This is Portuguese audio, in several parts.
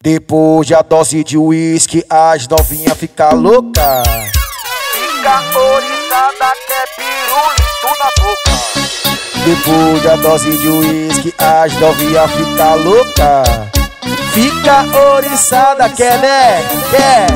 Depois de a dose de uísque, as novinha fica louca. Fica oriçada, quer pirulito na boca. Depois da dose de uísque, as novinha fica louca. Fica oriçada, quer né? Quer?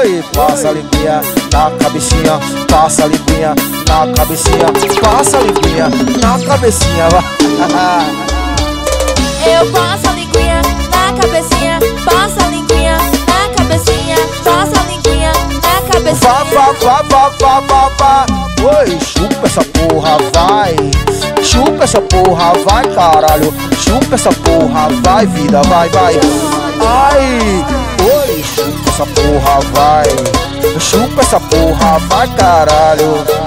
Oi, passa a linguinha na cabecinha, passa a linguinha na cabecinha, passa a linguinha na cabecinha. Eu passo a linguinha na cabecinha, passa a linguinha na cabecinha, passa a linguinha na cabecinha. Vá, vá, vá, vá, vá, vá. Oi, chupa essa porra, vai. Chupa essa porra, vai, caralho. Chupa essa porra, vai, vida, vai, vai. Ai, oi, chupa essa porra, vai. Chupa essa porra, vai, caralho.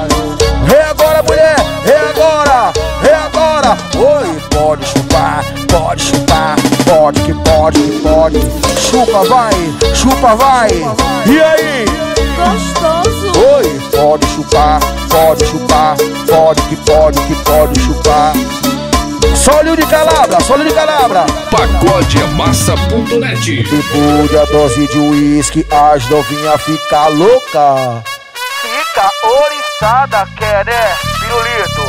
Pode que pode. Chupa, vai, chupa, vai. E aí? Gostoso. Oi, pode chupar, pode chupar, pode que pode, que pode chupar. Sólio de calabra, sólio de calabra. pacodeamassa.net Depois da dose de uísque, as novinha fica louca. Fica oriçada, quer né? Pirulito.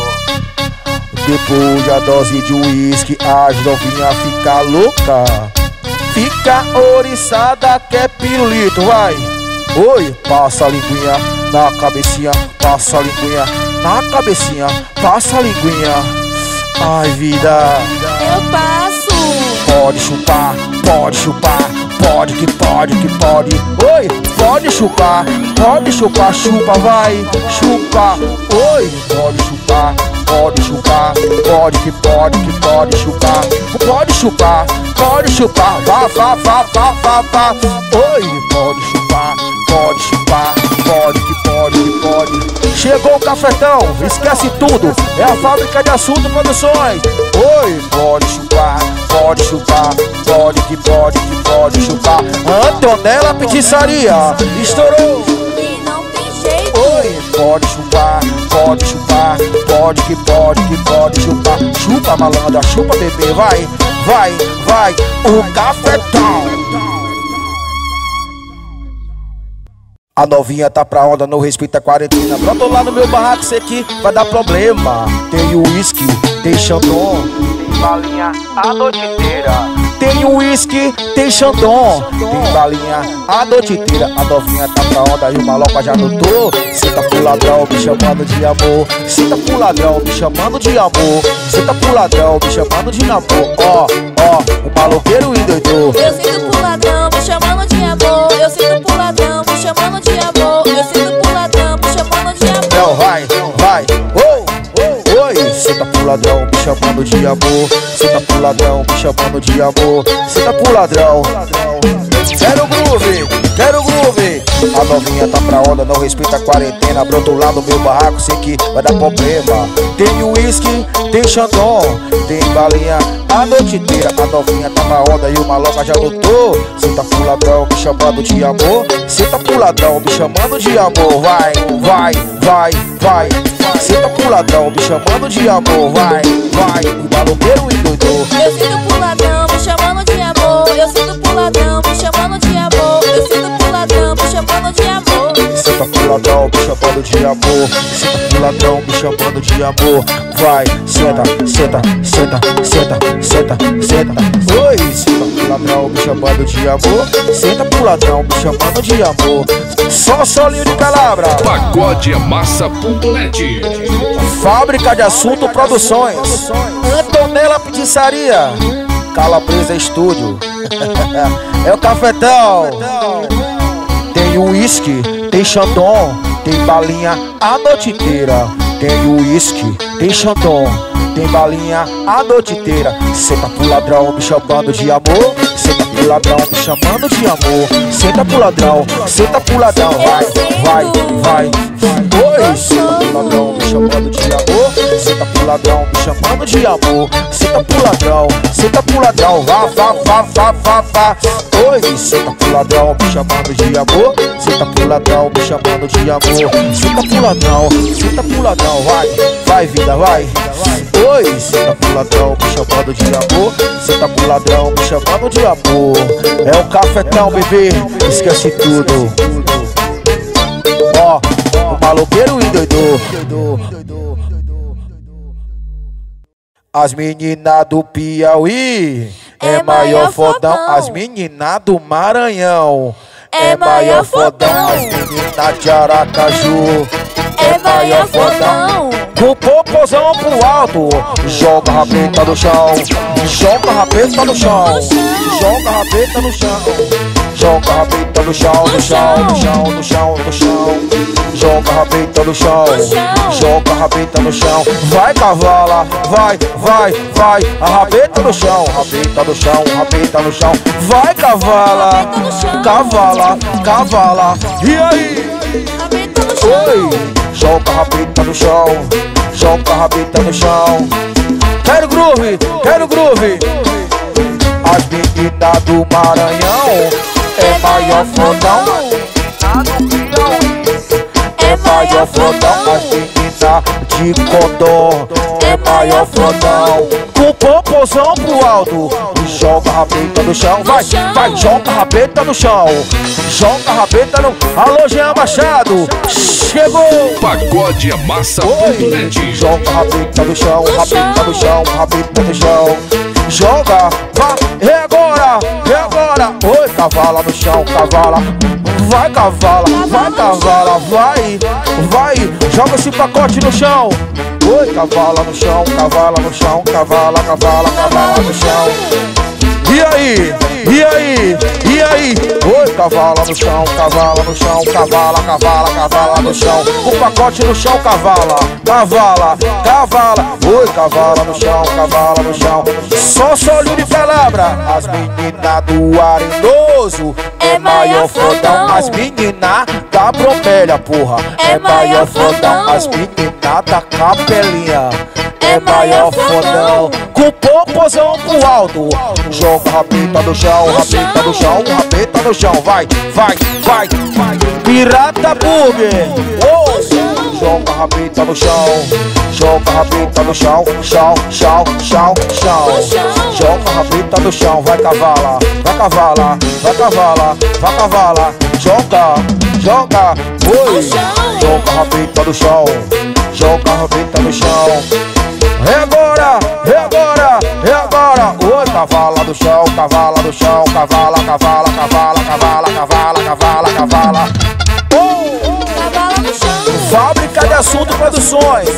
Depois da dose de uísque, as novinha fica louca. Fica oriçada, quer pirulito, vai. Oi, passa a linguinha na cabecinha, passa a linguinha na cabecinha, passa a linguinha. Ai, vida. Eu passo. Pode chupar, pode chupar, pode que pode que pode. Oi, pode chupar, pode chupar, chupa, vai, chupa. Oi, pode chupar, pode chupar, pode que pode que pode chupar. Pode chupar, pode chupar, vá, vá, vá, vá, vá, vá. Oi, pode chupar, pode chupar, pode que pode que pode. Chegou o cafetão, esquece tudo, é a fábrica de assunto produções. Oi, pode chupar, pode chupar, pode que pode que pode chupar. Antonella Pizzaria, estourou. Pode chupar, pode chupar, pode que pode que pode chupar. Chupa malandra, chupa bebê, vai, vai, vai, o cafetão. A novinha tá pra onda, não respeita a quarentena. Brota lá no meu barraco, isso aqui vai dar problema. Tem uísque, tem chandon, Tem balinha a noite inteira. Tem uísque, tem chandon, tem balinha a noite inteira. A novinha tá pra onda e o maloca já notou. Senta pro ladrão, me chamando de amor. Senta pro ladrão, me chamando de amor. Senta pro ladrão, me chamando de namor. Ó, ó, o maloqueiro endoidou. Eu sinto pro ladrão me chamando de amor. Eu sinto pro ladrão me chamando de amor. Eu sinto pro ladrão me chamando de amor. Não, vai, vai, oi, oi. Senta pro ladrão, me chamando de amor. Ladrão, me chamando de amor. Senta pro ladrão. Quero groove, quero groove. A novinha tá pra onda, não respeita a quarentena. Brotou lá no meu barraco, sei que vai dar problema. Tem uísque, tem chandon, tem balinha a noite inteira. A novinha tá pra onda e o maloca já lutou. Senta pro ladrão, me chamando de amor. Senta pro ladrão, me chamando de amor. Vai, vai, vai, vai. Senta pro ladrão, me chamando de amor. Vai, vai. O maloqueiro endoidou. Eu sinto pro ladrão me chamando de amor. Eu sinto pro ladrão me chamando de amor. Eu sinto pro ladrão me chamando de amor. Senta pro ladrão, me chamando de amor. Senta pro ladrão, me chamando de amor. Vai, senta, senta, senta, senta, senta, senta. Oi, senta pro ladrão, me chamando de amor. Senta pro ladrão, me chamando de amor. Só solinho de calabra. pacodeamassa.net Fábrica de Assunto Produções. Antonella Pizzaria. Calabresa Estúdio. é o cafetão. Tem uísque, tem chandon, tem balinha a noite inteira. Tem uísque, tem chandon, tem balinha a noite inteira. Senta pro ladrão me chamando de amor. Senta pro ladrão me chamando de amor. Senta pro ladrão, senta pro ladrão. Vai, vai, vai. Oi, senta pro ladrão me chamando de amor. Senta pro ladrão me chamando de amor. Senta pro ladrão, senta pro ladrão. Vá, vá, vá, vá, vá, vá. Oi, senta pro ladrão me chamando de amor. Senta pro ladrão me chamando de amor. Senta pro ladrão, senta pro ladrão. Vai, vai, vida, vai. Oi, senta pro ladrão me chamando de amor. Senta pro ladrão me chamando de amor. É o cafetão, bebê. Esquece tudo. Ó, o maloqueiro. As meninas do Piauí é maior fodão. As meninas do Maranhão é maior fodão. As meninas de Aracaju é maior fodão. Com popozão pro alto, joga a rabeta no chão, joga a rabeta no chão, joga a rabeta no chão, joga a rabeta no chão, no chão, no chão, no chão, no chão, joga a rabeta no chão, joga a rabeta no chão, vai cavala, vai, vai, vai, a rabeta no chão, rabeta no chão, rabeta no chão, vai cavala, cavala, cavala, e aí? Oi! Joga a rabeta no chão, joga a rabeta no chão. Quero groove, quero groove. As meninas do Maranhão é maior fodão. É maior fodão. As meninas de Condor é maior fodão. Com popozão pro alto. Joga a rabeta no chão, vai, vai, joga a rabeta no chão. Joga a rabeta no. Alô, Jean Machado. Chegou! Pagode Amassa.net Joga a rabeta no chão, rabeta no chão, rabeta no chão. Joga, vai, é agora, é agora. Oi, cavala no chão, cavala. Vai, cavala, vai, cavala, vai, vai. Joga esse pacote no chão. Oi, cavala no chão, cavala no chão, cavala, cavala, cavala no chão. E aí? E aí? E aí? Oi, cavala no chão, cavala no chão, cavala, cavala, cavala no chão. O pacote no chão, cavala, cavala, cavala. Oi, cavala no chão, cavala no chão. Só solinho de palavra. As meninas do Arenoso é maior fodão. As meninas da Bromélia, porra, é maior fodão. As meninas da Capelinha é maior fodão. Com popozão pro alto. Joga rabeta no chão, rabeta no chão, rabeta no chão. Vai, vai, vai, vai. Pirata Burger. Oh. Joga a rabeta no chão, joga a rabeta no chão, chão, chão, chão, chão. Joga a rabeta no chão, vai cavala, vai cavala, vai cavala, vai cavala. Joga, joga, oi. Joga a rabeta no chão, joga a rabeta no chão. É agora, é agora, é agora. Oi, cavala do chão, cavala do chão, cavala, cavala, cavala, cavala, cavala, cavala, cavala. Oh! Cavala no chão. Fábrica de Assunto Produções.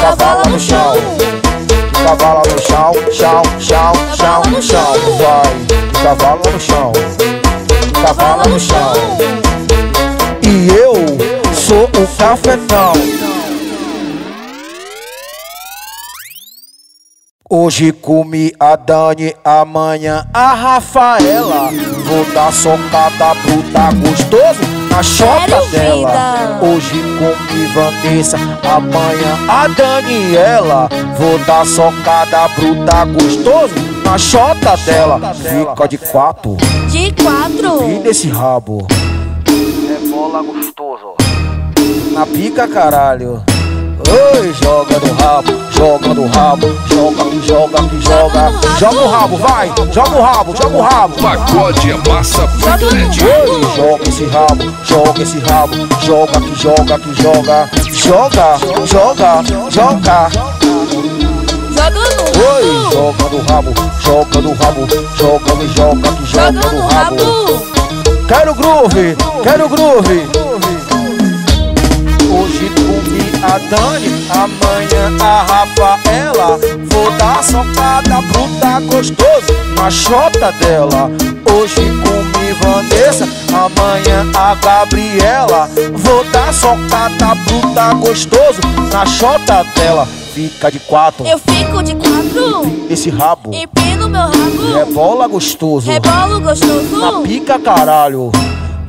Cavala no chão. Cavala no chão, chão, chão, chão, chão. Vai, cavala no chão. Cavala no chão. E eu sou o cafetão. Hoje comi a Dani, amanhã a Rafaela. Vou dar socada bruta gostoso na chota dela. Hoje comi Vanessa, amanhã a Daniela. Vou dar socada bruta gostoso na chota dela. Fica de quatro De quatro. e nesse rabo. É bola gostoso. Na pica, caralho. Oi, joga no rabo, joga no rabo, joga que joga que joga. Joga o rabo, vai, joga o rabo, joga o rabo. Pagode Amassa.net Oi, joga esse rabo, joga esse rabo, joga que joga que joga. Joga, joga, joga. Joga no Oi, rabo. joga no rabo, joga no rabo, joga que joga que Joga no rabo. Quero groove, quero groove. Hoje comi a Dani, amanhã a Rafaela. Vou dar socada bruta gostoso na chota dela. Hoje comi Vanessa, amanhã a Gabriela. Vou dar socada bruta gostoso na chota dela. Fica de quatro, Eu fico de quatro. esse rabo. Empino meu rabo. Rebola gostoso. Rebolo Na gostoso. pica, caralho.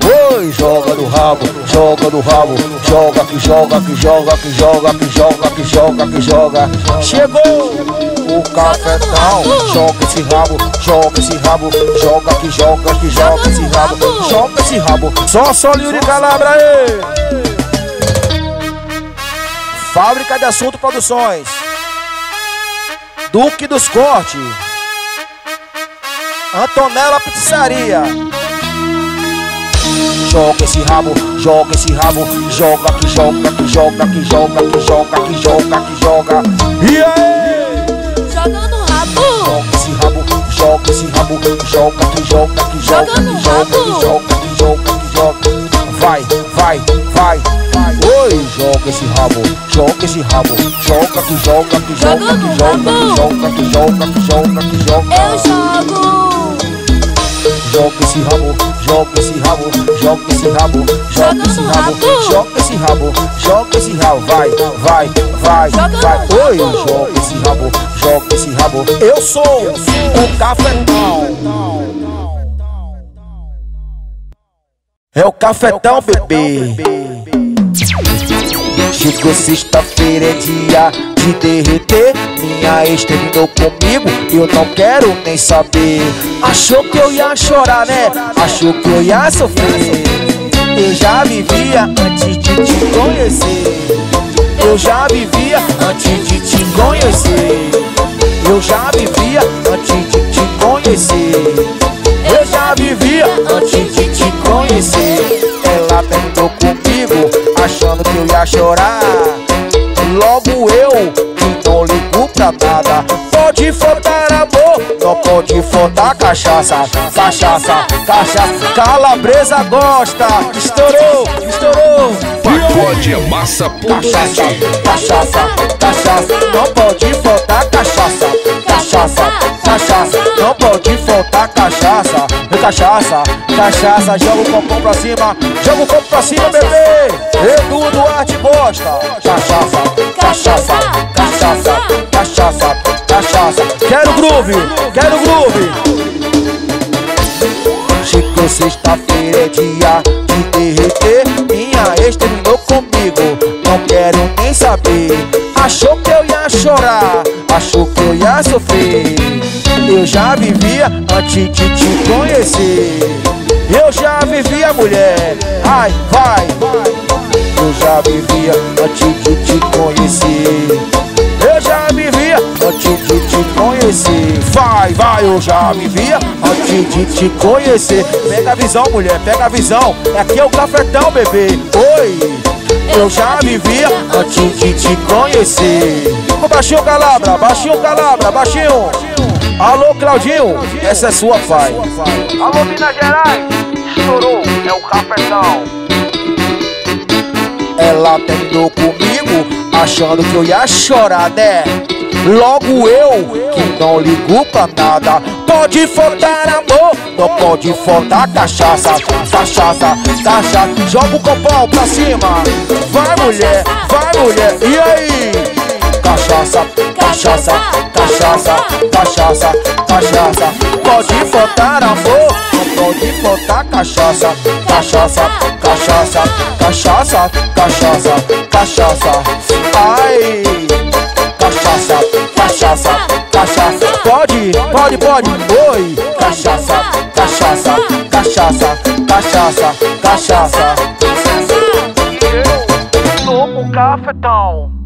Oi, joga no rabo, joga no rabo, joga que joga, que joga, que joga, que joga, que joga, que joga. Chegou o cafetão, joga esse rabo, joga esse rabo, joga que joga, que joga esse rabo, joga esse rabo. Só solinho de calabra aí. Fábrica de Assunto Produções. Duque dos Cortes. Antonella Pizzaria. Joga esse rabo, joga esse rabo, joga que joga, que joga, que joga, que joga, que joga, que joga. E aí? Joga no rabo. Joga esse rabo, joga esse rabo, joga que joga, que joga, que joga, que joga, que joga, que joga. Vai, vai, vai, vai. Oi, joga esse rabo, joga esse rabo, joga que joga, que Joga que joga, que joga, que joga, que joga, que joga. Eu jogo. Joga esse rabo, joga esse rabo, joga esse rabo, joga esse rabo, joga esse rabo, joga esse rabo, vai, vai, vai, vai. Oi, joga esse rabo, joga esse rabo. Eu sou o cafetão. É o cafetão, bebê. Chegou sexta-feira, é dia de derreter. Minha ex terminou comigo, eu não quero nem saber. Achou que eu ia chorar, né? Achou que eu ia sofrer. Eu já vivia antes de te conhecer. Eu já vivia antes de te conhecer. Eu já vivia antes de te conhecer. Eu já vivia antes de te conhecer. Ela terminou comigo, achando que eu ia chorar. Logo eu, que não ligo pra nada. Pode faltar amor, não pode faltar cachaça. Cachaça, cachaça, calabresa gosta. Estourou, estourou. Pagode é massa.net. Cachaça, cachaça, cachaça, não pode faltar cachaça. Cachaça, cachaça, não pode faltar cachaça. Cachaça, cachaça, joga o copão pra cima, joga o copo pra cima, bebê. Edu Duarte gosta. Cachaça, cachaça, cachaça, cachaça, cachaça. Quero groove, quero groove. Chegou sexta-feira, é dia de derreter. Minha ex terminou comigo, não quero nem saber. Achou que eu ia chorar, achou que eu ia sofrer. Eu já vivia antes de te conhecer. Eu já vivia mulher, ai, vai. Eu já vivia antes de te conhecer. Eu já vivia antes de te conhecer. Vai, vai, eu já vivia antes de te conhecer. Pega a visão, mulher, pega a visão. Aqui é o cafetão, bebê. Oi. Eu já vivia antes de te conhecer. Ô, baixinho calabra, baixinho calabra, baixinho. Alô, Claudinho, essa é sua pai. Alô, Minas Gerais, estourou, é o cafetão. Ela terminou comigo, achando que eu ia chorar, né? Logo eu, que não ligo pra nada. Pode faltar amor, não pode faltar cachaça. Cachaça, cachaça, joga o copão pra cima. Vai mulher, vai mulher, e aí? Cachaça, cachaça, cachaça, cachaça, cachaça. Pode faltar amor, não pode faltar cachaça. Cachaça, cachaça, cachaça, cachaça, cachaça. Ai, cachaça, cachaça, cachaça. Pode, pode, pode. Oi, cachaça, cachaça, cachaça, cachaça, cachaça. Eu sou o cafetão.